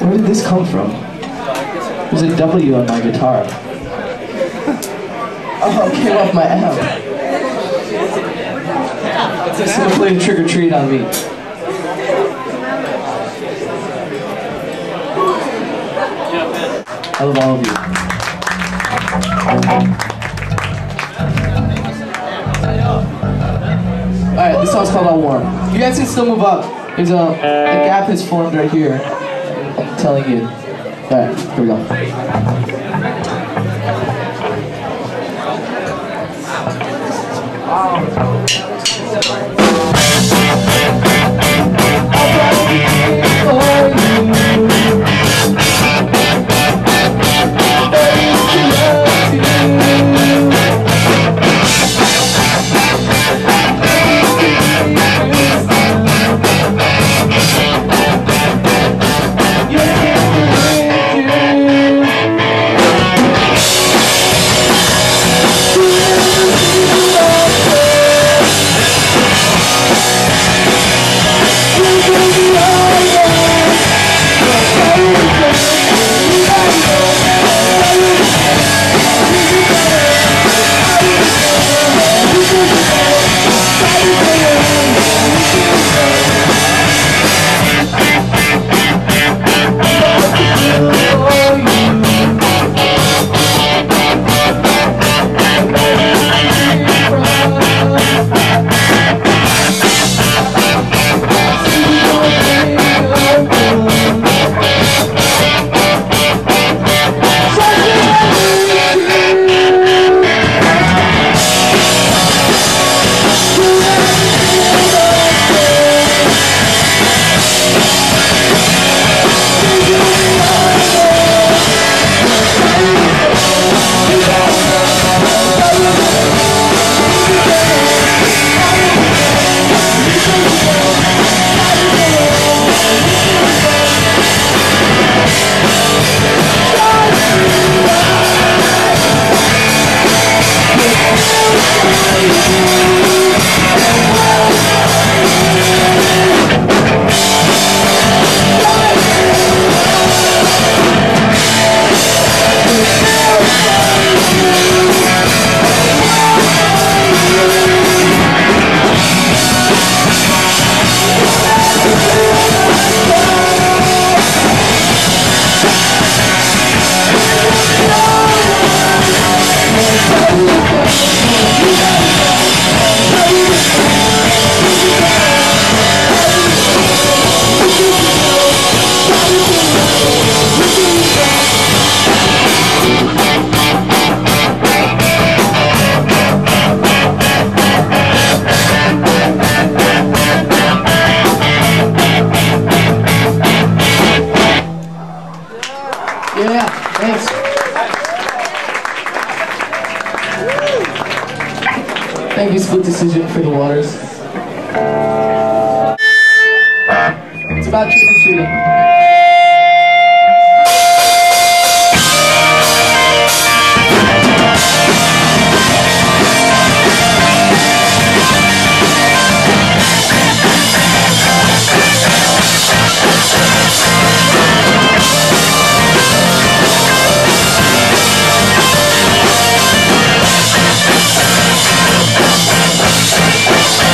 Where did this come from? There's a W on my guitar. Oh, it came off my amp. Someone played Trick or Treat on me. I love all of you. Alright, this song's called All Warm. You guys can still move up. There's a, a gap has formed right here. Telling you. Alright, here we go. Thank you, Split Decision, for the waters. It's about trick or treating. Lord,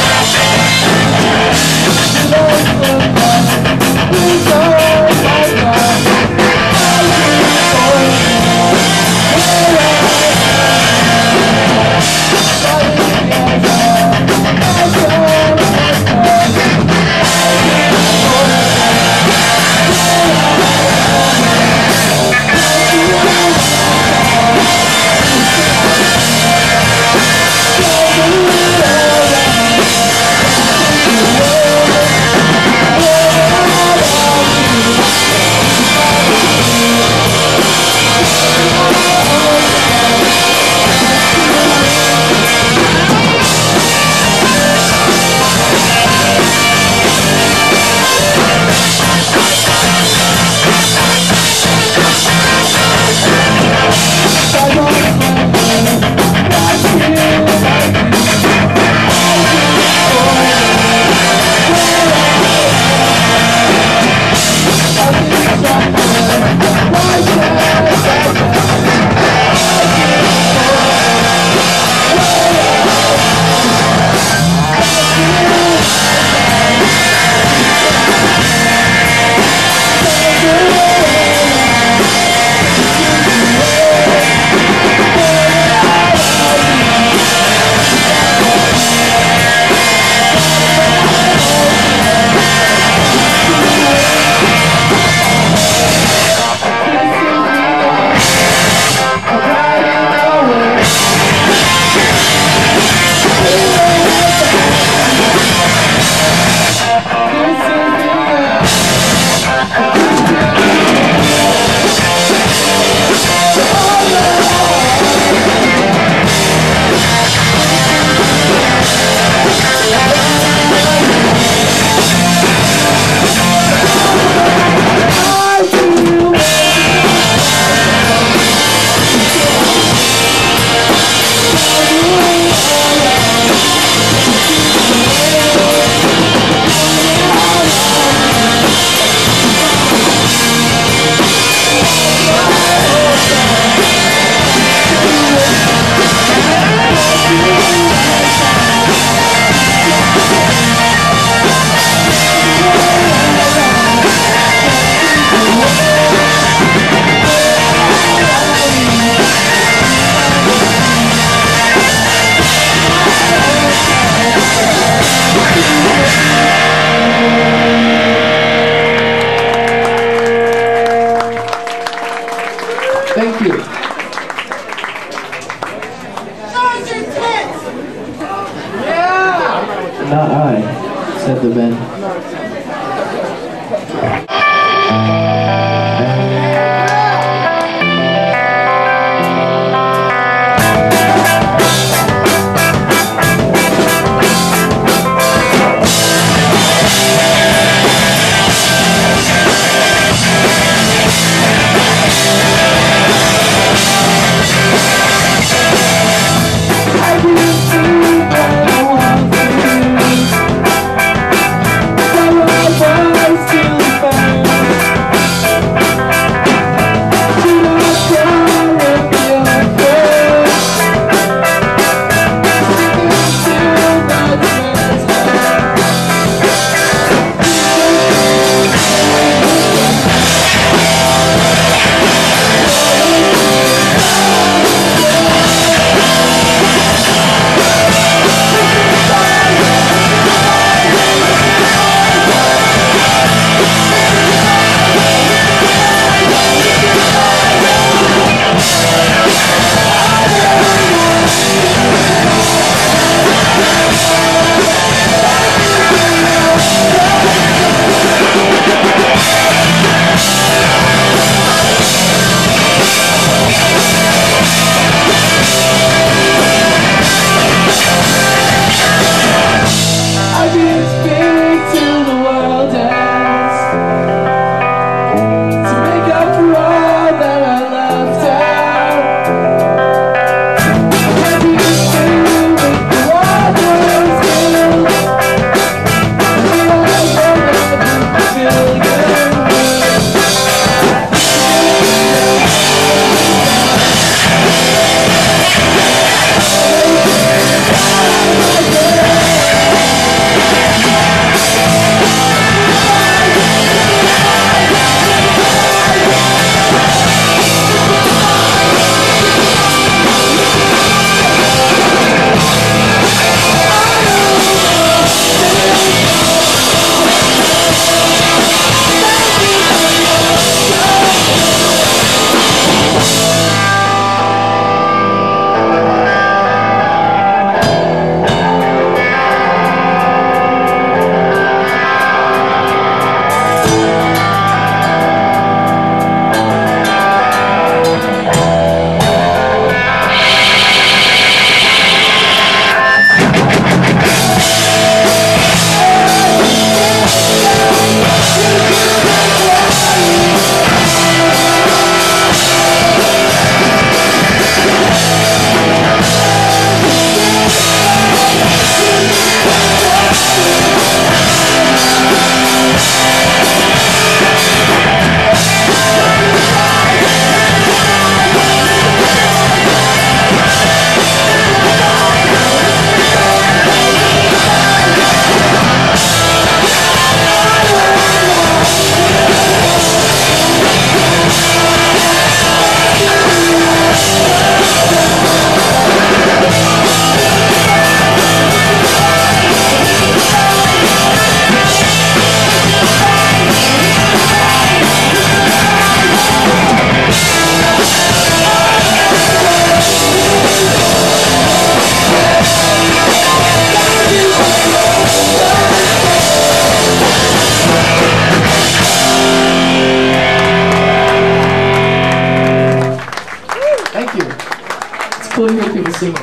singer.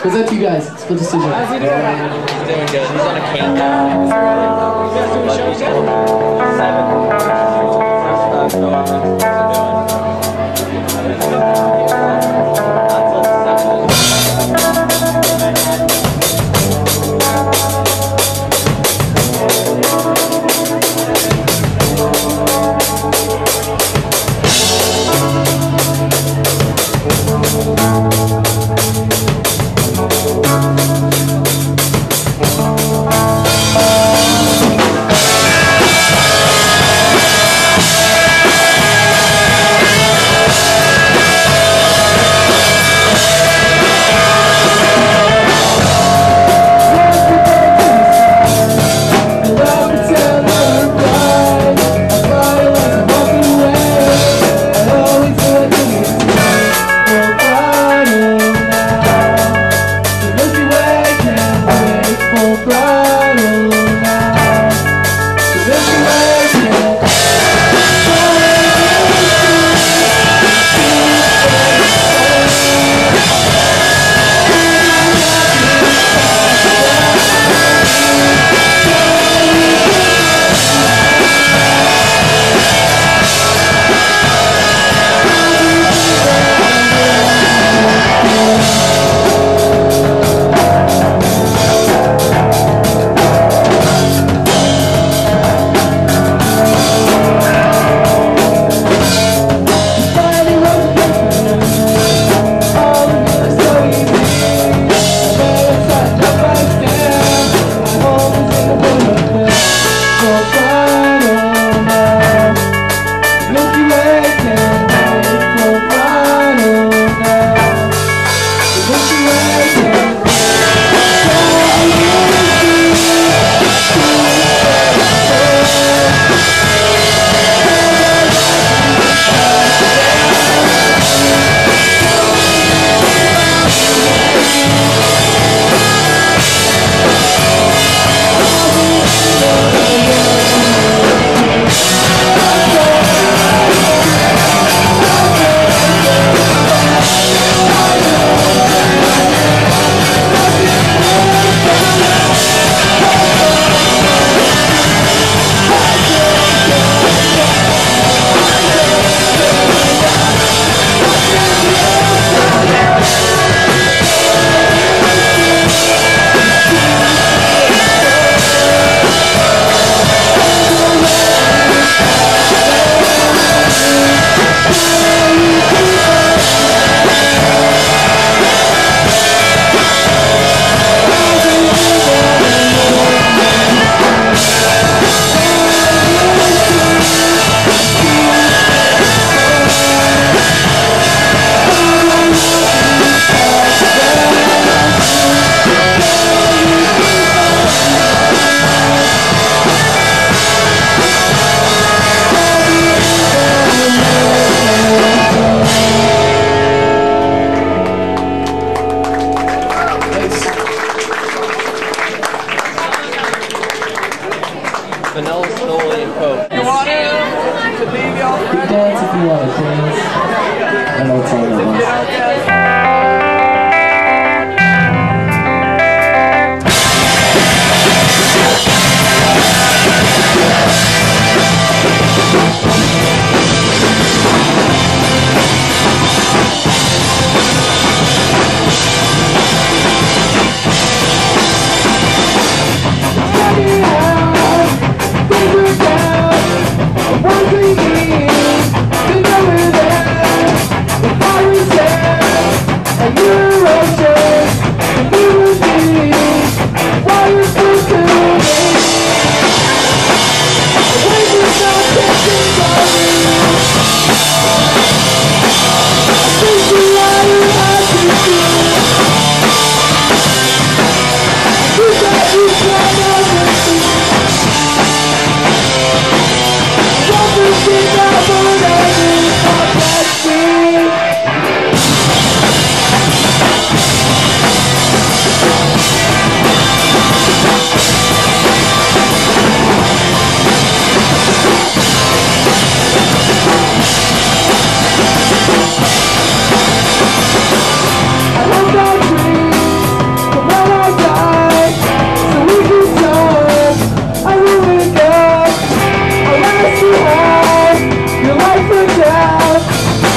Present to you guys. Split decision. How's he doing? He's doing good. He's on a now. You guys doing